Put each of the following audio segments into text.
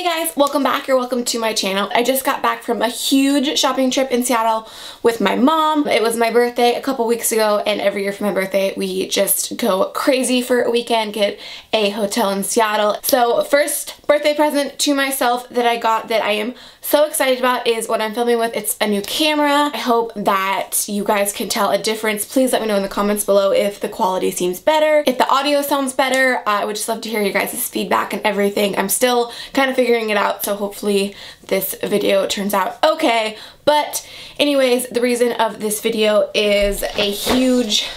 Hey guys, welcome back or welcome to my channel. I just got back from a huge shopping trip in Seattle with my mom. It was my birthday a couple weeks ago and every year for my birthday we just go crazy for a weekend, get a hotel in Seattle. So first birthday present to myself that I got that I am so excited about is what I'm filming with. It's a new camera. I hope that you guys can tell a difference. Please let me know in the comments below if the quality seems better, if the audio sounds better. I would just love to hear your guys' feedback and everything. I'm still kind of figuring it out, so hopefully this video turns out okay. But anyways, the reason of this video is a huge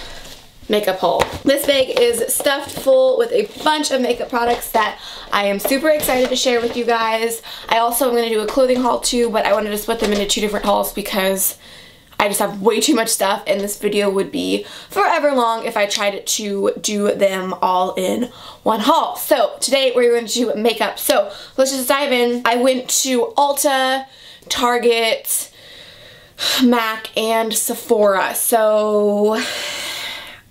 makeup haul. This bag is stuffed full with a bunch of makeup products that I am super excited to share with you guys. I also am going to do a clothing haul too, but I wanted to split them into two different hauls because I just have way too much stuff and this video would be forever long if I tried to do them all in one haul. So today we're going to do makeup. So let's just dive in. I went to Ulta, Target, MAC, and Sephora. So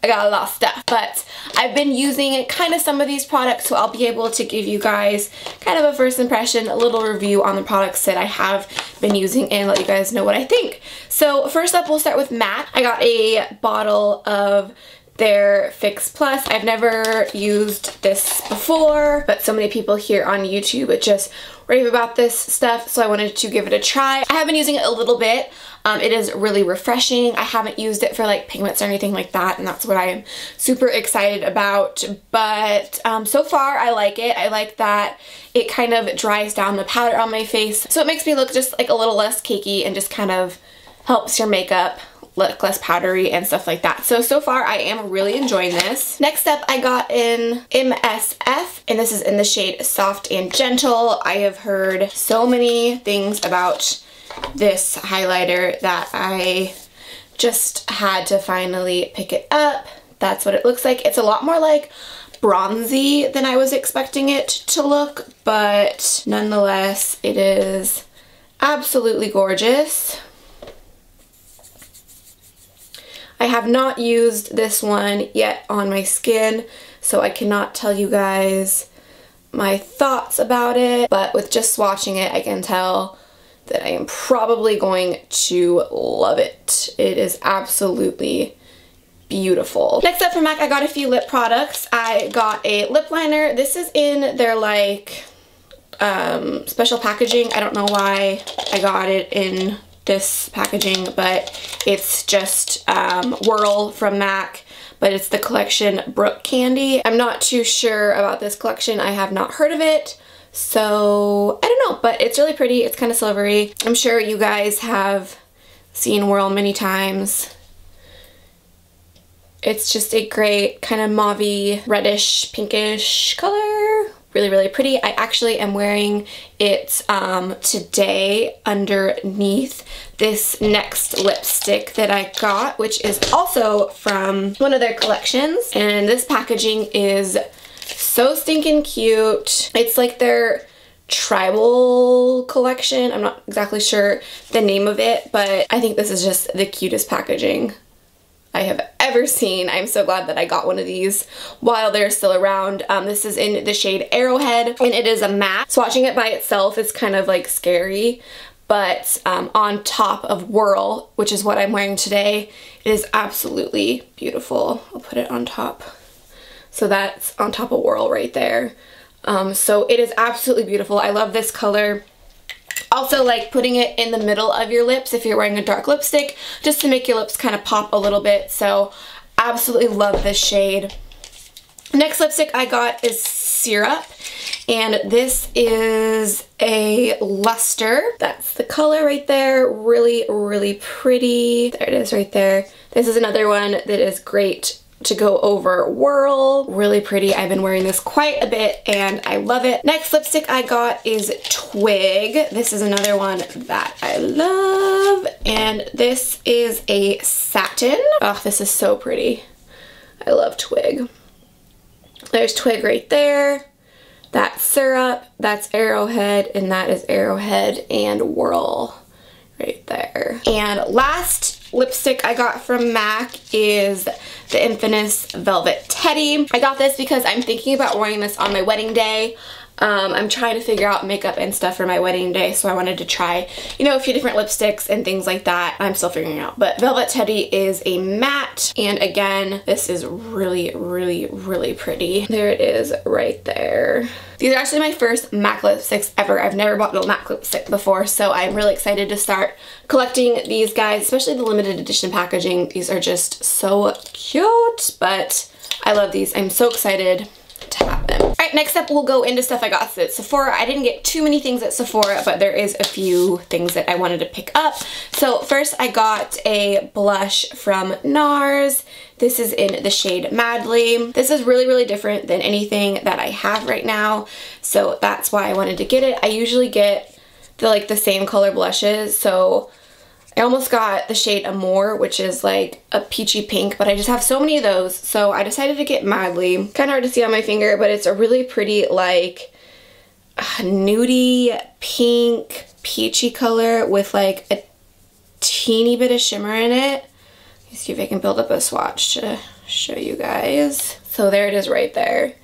I got a lot of stuff, but I've been using kind of some of these products, so I'll be able to give you guys kind of a first impression, a little review on the products that I have been using and let you guys know what I think. So first up, we'll start with MAC. I got a bottle of their Fix Plus. I've never used this before, but so many people here on YouTube just rave about this stuff, so I wanted to give it a try. I have been using it a little bit. Um, it is really refreshing. I haven't used it for like pigments or anything like that, and that's what I am super excited about. But um, so far, I like it. I like that it kind of dries down the powder on my face, so it makes me look just like a little less cakey and just kind of helps your makeup look less powdery and stuff like that. So, so far I am really enjoying this. Next up I got in MSF and this is in the shade Soft and Gentle. I have heard so many things about this highlighter that I just had to finally pick it up. That's what it looks like. It's a lot more like bronzy than I was expecting it to look, but nonetheless, it is absolutely gorgeous. I have not used this one yet on my skin, so I cannot tell you guys my thoughts about it, but with just swatching it, I can tell that I am probably going to love it. It is absolutely beautiful. Next up from MAC, I got a few lip products. I got a lip liner. This is in their like um, special packaging. I don't know why I got it in this packaging, but it's just um, Whirl from MAC, but it's the collection Brooke Candy. I'm not too sure about this collection. I have not heard of it. So I don't know, but it's really pretty. It's kind of silvery. I'm sure you guys have seen Whirl many times. It's just a great kind of mauvey, reddish, pinkish color really, really pretty. I actually am wearing it um, today underneath this next lipstick that I got, which is also from one of their collections. And this packaging is so stinking cute. It's like their tribal collection. I'm not exactly sure the name of it, but I think this is just the cutest packaging I have ever seen. I'm so glad that I got one of these while they're still around. Um, this is in the shade Arrowhead and it is a matte. Swatching it by itself is kind of like scary, but um, on top of Whirl, which is what I'm wearing today, it is absolutely beautiful. I'll put it on top. So that's on top of Whirl right there. Um, so it is absolutely beautiful. I love this color. Also like putting it in the middle of your lips if you're wearing a dark lipstick just to make your lips kind of pop a little bit. So absolutely love this shade. Next lipstick I got is Syrup and this is a luster. That's the color right there. Really, really pretty. There it is right there. This is another one that is great to go over Whirl. Really pretty. I've been wearing this quite a bit and I love it. Next lipstick I got is Twig. This is another one that I love. And this is a satin. Oh, this is so pretty. I love Twig. There's Twig right there. That's Syrup, that's Arrowhead, and that is Arrowhead and Whirl right there. And last lipstick I got from MAC is the infamous Velvet Teddy. I got this because I'm thinking about wearing this on my wedding day. Um, I'm trying to figure out makeup and stuff for my wedding day, so I wanted to try, you know, a few different lipsticks and things like that. I'm still figuring out. But Velvet Teddy is a matte, and again, this is really, really, really pretty. There it is right there. These are actually my first MAC lipsticks ever. I've never bought a MAC lipstick before, so I'm really excited to start collecting these guys, especially the limited edition packaging. These are just so cute, but I love these. I'm so excited them. All right, next up we'll go into stuff I got at Sephora. I didn't get too many things at Sephora, but there is a few things that I wanted to pick up. So first I got a blush from NARS. This is in the shade Madly. This is really, really different than anything that I have right now. So that's why I wanted to get it. I usually get the like the same color blushes. So I almost got the shade Amour, which is like a peachy pink, but I just have so many of those, so I decided to get Madly. Kind of hard to see on my finger, but it's a really pretty, like, uh, nudie pink peachy color with like a teeny bit of shimmer in it. Let's see if I can build up a swatch to show you guys. So there it is right there.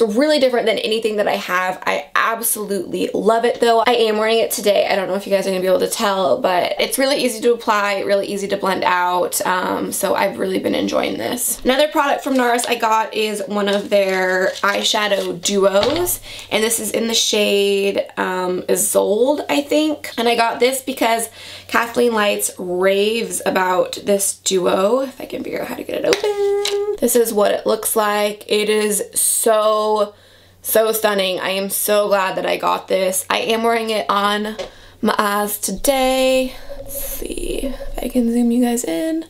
It's really different than anything that I have. I absolutely love it though. I am wearing it today. I don't know if you guys are gonna be able to tell, but it's really easy to apply, really easy to blend out. Um, so I've really been enjoying this. Another product from NARS I got is one of their eyeshadow duos. And this is in the shade um, Isolde, I think. And I got this because Kathleen Lights raves about this duo. If I can figure out how to get it open. This is what it looks like. It is so, so stunning. I am so glad that I got this. I am wearing it on my eyes today. Let's see if I can zoom you guys in.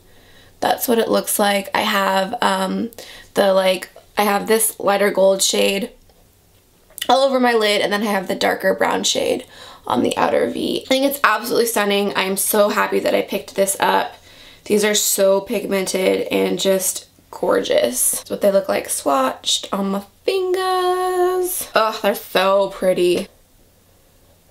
That's what it looks like. I have um, the like, I have this lighter gold shade all over my lid and then I have the darker brown shade on the outer V. I think it's absolutely stunning. I'm so happy that I picked this up. These are so pigmented and just gorgeous. That's what they look like swatched on my fingers. Oh, they're so pretty.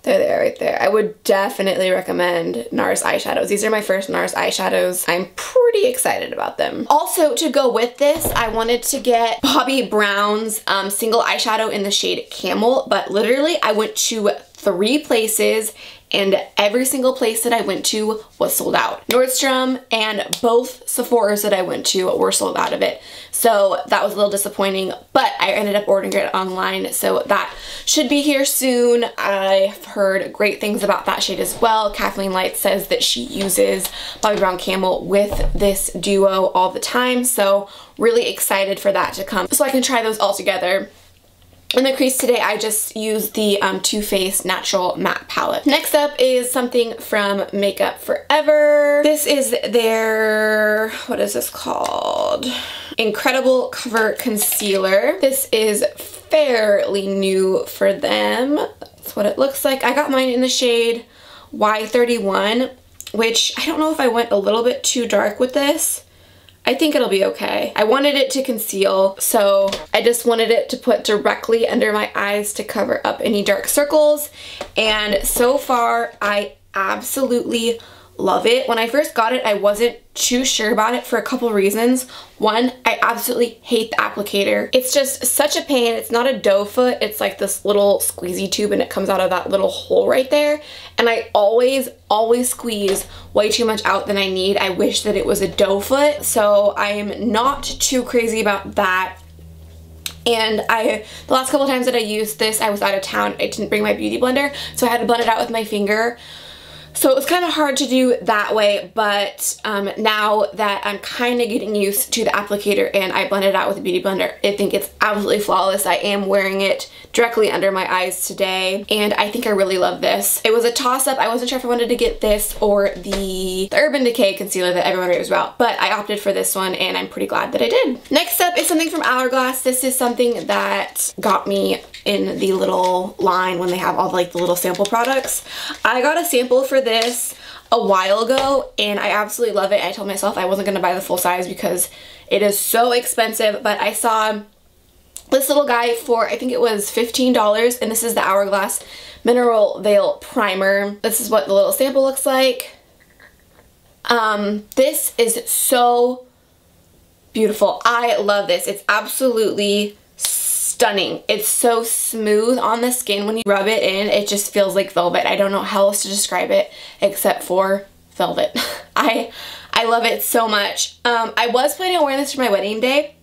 They're there right there. I would definitely recommend NARS eyeshadows. These are my first NARS eyeshadows. I'm pretty excited about them. Also, to go with this, I wanted to get Bobbi Brown's um, single eyeshadow in the shade Camel, but literally I went to three places and every single place that I went to was sold out. Nordstrom and both Sephora's that I went to were sold out of it. So that was a little disappointing, but I ended up ordering it online, so that should be here soon. I've heard great things about that shade as well. Kathleen Light says that she uses Bobbi Brown Camel with this duo all the time, so really excited for that to come so I can try those all together in the crease today, I just used the um, Too Faced Natural Matte Palette. Next up is something from Makeup Forever. This is their, what is this called? Incredible Cover Concealer. This is fairly new for them. That's what it looks like. I got mine in the shade Y31, which I don't know if I went a little bit too dark with this. I think it'll be okay. I wanted it to conceal, so I just wanted it to put directly under my eyes to cover up any dark circles. And so far, I absolutely love it. When I first got it, I wasn't too sure about it for a couple reasons. One, I absolutely hate the applicator. It's just such a pain. It's not a doe foot. It's like this little squeezy tube and it comes out of that little hole right there. And I always, always squeeze way too much out than I need. I wish that it was a doe foot. So I am not too crazy about that. And I, the last couple times that I used this, I was out of town. I didn't bring my beauty blender, so I had to blend it out with my finger. So it was kind of hard to do that way, but um, now that I'm kind of getting used to the applicator and I blend it out with a Beauty Blender, I think it's absolutely flawless. I am wearing it directly under my eyes today, and I think I really love this. It was a toss-up. I wasn't sure if I wanted to get this or the, the Urban Decay concealer that everyone raves about, but I opted for this one, and I'm pretty glad that I did. Next up is something from Hourglass. This is something that got me in the little line when they have all like the little sample products. I got a sample for this a while ago and I absolutely love it. I told myself I wasn't going to buy the full size because it is so expensive, but I saw this little guy for, I think it was $15 and this is the Hourglass Mineral Veil Primer. This is what the little sample looks like. Um, this is so beautiful. I love this. It's absolutely stunning. It's so smooth on the skin when you rub it in. It just feels like velvet. I don't know how else to describe it except for velvet. I I love it so much. Um, I was planning on wearing this for my wedding day,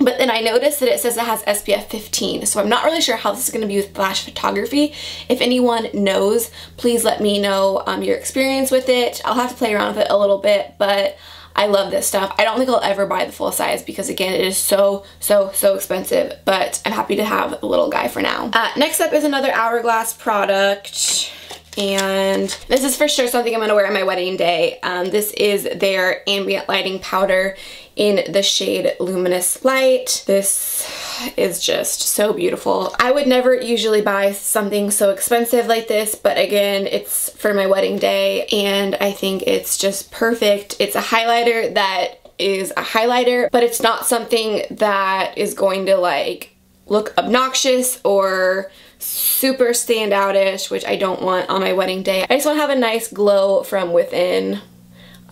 but then I noticed that it says it has SPF 15, so I'm not really sure how this is going to be with flash photography. If anyone knows, please let me know um, your experience with it. I'll have to play around with it a little bit, but I love this stuff. I don't think I'll ever buy the full size because again, it is so, so, so expensive, but I'm happy to have the little guy for now. Uh, next up is another Hourglass product and this is for sure something I'm going to wear on my wedding day. Um, this is their ambient lighting powder in the shade Luminous Light. This is just so beautiful. I would never usually buy something so expensive like this, but again, it's for my wedding day and I think it's just perfect. It's a highlighter that is a highlighter, but it's not something that is going to like look obnoxious or super standoutish, which I don't want on my wedding day. I just want to have a nice glow from within.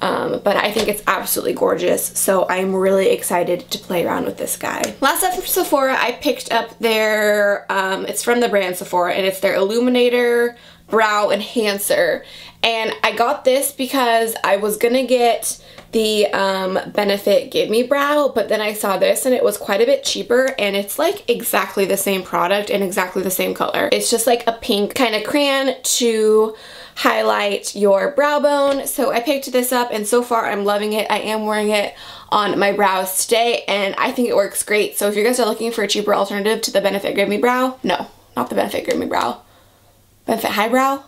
Um, but I think it's absolutely gorgeous, so I'm really excited to play around with this guy. Last up from Sephora, I picked up their, um, it's from the brand Sephora, and it's their Illuminator Brow Enhancer. And I got this because I was gonna get the um, Benefit Gimme Brow, but then I saw this and it was quite a bit cheaper and it's like exactly the same product and exactly the same color. It's just like a pink kind of crayon to highlight your brow bone. So I picked this up and so far I'm loving it. I am wearing it on my brows today and I think it works great. So if you guys are looking for a cheaper alternative to the Benefit Me Brow, no, not the Benefit Me Brow, Benefit High Brow?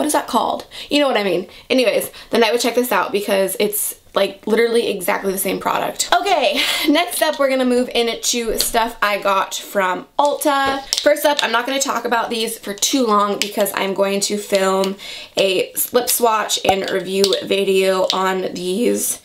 what is that called? You know what I mean. Anyways, then I would check this out because it's like literally exactly the same product. Okay, next up we're gonna move into stuff I got from Ulta. First up, I'm not gonna talk about these for too long because I'm going to film a lip swatch and review video on these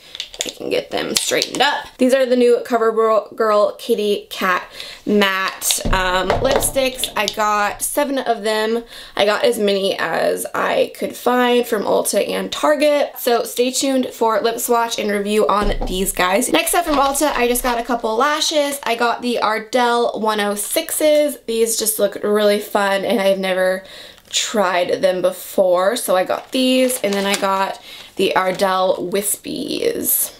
I can get them straightened up. These are the new CoverGirl Kitty Cat Matte um, lipsticks. I got seven of them. I got as many as I could find from Ulta and Target. So stay tuned for lip swatch and review on these guys. Next up from Ulta, I just got a couple lashes. I got the Ardell 106s. These just look really fun and I've never tried them before. So I got these and then I got the Ardell Wispies,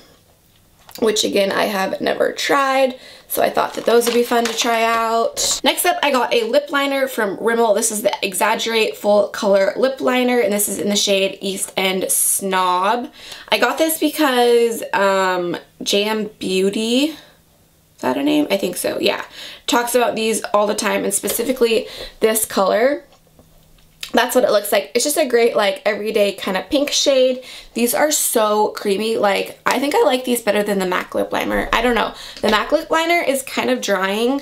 which again, I have never tried. So I thought that those would be fun to try out. Next up, I got a lip liner from Rimmel. This is the Exaggerate Full Color Lip Liner, and this is in the shade East End Snob. I got this because um, Jam Beauty, is that a name? I think so, yeah. Talks about these all the time, and specifically this color that's what it looks like. It's just a great like everyday kind of pink shade. These are so creamy. Like I think I like these better than the MAC lip liner. I don't know. The MAC lip liner is kind of drying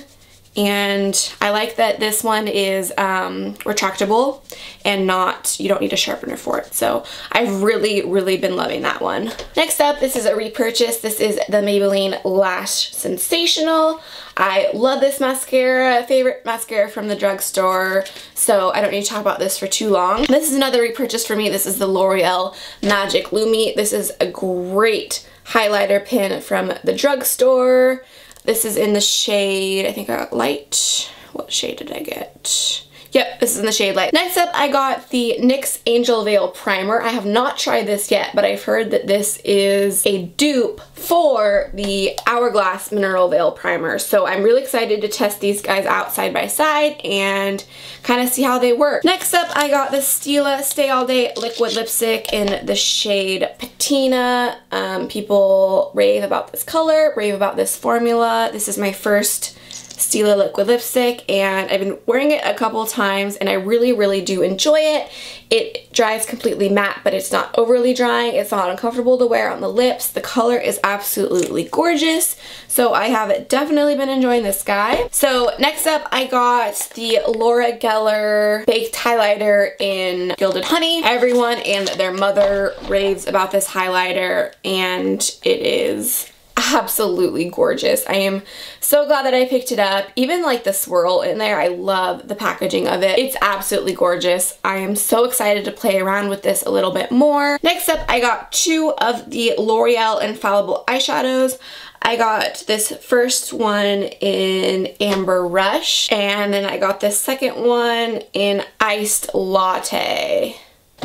and I like that this one is um, retractable and not, you don't need a sharpener for it. So I've really, really been loving that one. Next up, this is a repurchase. This is the Maybelline Lash Sensational. I love this mascara, favorite mascara from the drugstore, so I don't need to talk about this for too long. This is another repurchase for me. This is the L'Oreal Magic Lumi. This is a great highlighter pen from the drugstore. This is in the shade, I think I got light. What shade did I get? Yep, this is in the shade light. Next up, I got the NYX Angel Veil Primer. I have not tried this yet, but I've heard that this is a dupe for the Hourglass Mineral Veil Primer. So I'm really excited to test these guys out side by side and kind of see how they work. Next up, I got the Stila Stay All Day Liquid Lipstick in the shade Patina. Um, people rave about this color, rave about this formula. This is my first Stila liquid lipstick and I've been wearing it a couple times and I really really do enjoy it. It dries completely matte but it's not overly drying. It's not uncomfortable to wear on the lips. The color is absolutely gorgeous so I have definitely been enjoying this guy. So next up I got the Laura Geller Baked Highlighter in Gilded Honey. Everyone and their mother raves about this highlighter and it is absolutely gorgeous. I am so glad that I picked it up. Even like the swirl in there, I love the packaging of it. It's absolutely gorgeous. I am so excited to play around with this a little bit more. Next up, I got two of the L'Oreal Infallible eyeshadows. I got this first one in Amber Rush and then I got this second one in Iced Latte.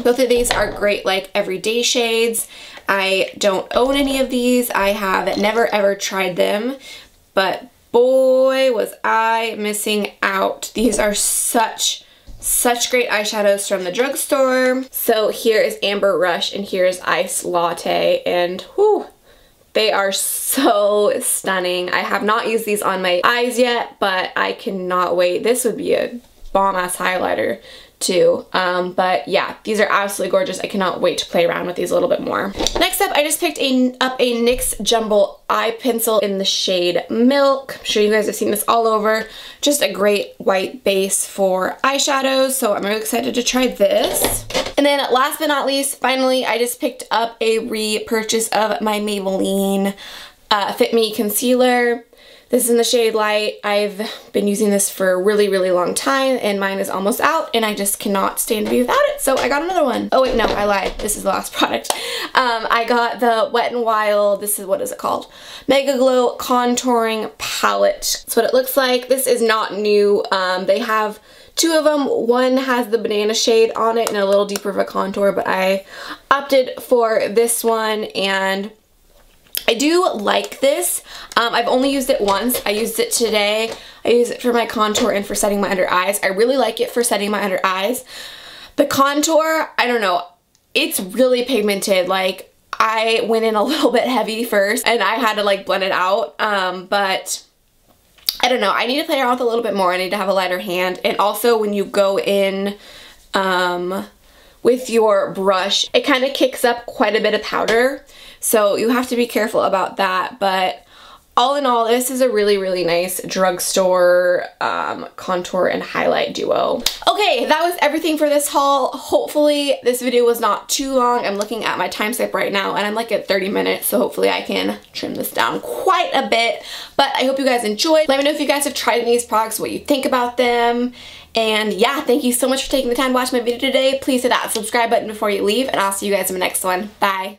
Both of these are great like everyday shades. I don't own any of these. I have never ever tried them, but boy was I missing out. These are such such great eyeshadows from the drugstore. So here is Amber Rush and here is Iced Latte and whew, they are so stunning. I have not used these on my eyes yet, but I cannot wait. This would be a bomb ass highlighter too. Um, but yeah, these are absolutely gorgeous. I cannot wait to play around with these a little bit more. Next up, I just picked a, up a NYX Jumbo Eye Pencil in the shade Milk. I'm sure you guys have seen this all over. Just a great white base for eyeshadows, so I'm really excited to try this. And then last but not least, finally, I just picked up a repurchase of my Maybelline uh, Fit Me Concealer. This is in the shade Light. I've been using this for a really, really long time and mine is almost out and I just cannot stand to be without it. So I got another one. Oh wait, no, I lied. This is the last product. Um, I got the Wet n Wild, this is, what is it called? Mega Glow Contouring Palette. That's what it looks like. This is not new. Um, they have two of them. One has the banana shade on it and a little deeper of a contour, but I opted for this one and I do like this. Um, I've only used it once. I used it today. I use it for my contour and for setting my under eyes. I really like it for setting my under eyes. The contour, I don't know, it's really pigmented. Like I went in a little bit heavy first and I had to like blend it out. Um, but I don't know. I need to play around with a little bit more. I need to have a lighter hand. And also when you go in um, with your brush, it kind of kicks up quite a bit of powder. So you have to be careful about that. But all in all, this is a really, really nice drugstore um, contour and highlight duo. Okay, that was everything for this haul. Hopefully this video was not too long. I'm looking at my time step right now and I'm like at 30 minutes, so hopefully I can trim this down quite a bit. But I hope you guys enjoyed. Let me know if you guys have tried these products, what you think about them. And yeah, thank you so much for taking the time to watch my video today. Please hit that subscribe button before you leave and I'll see you guys in the next one. Bye.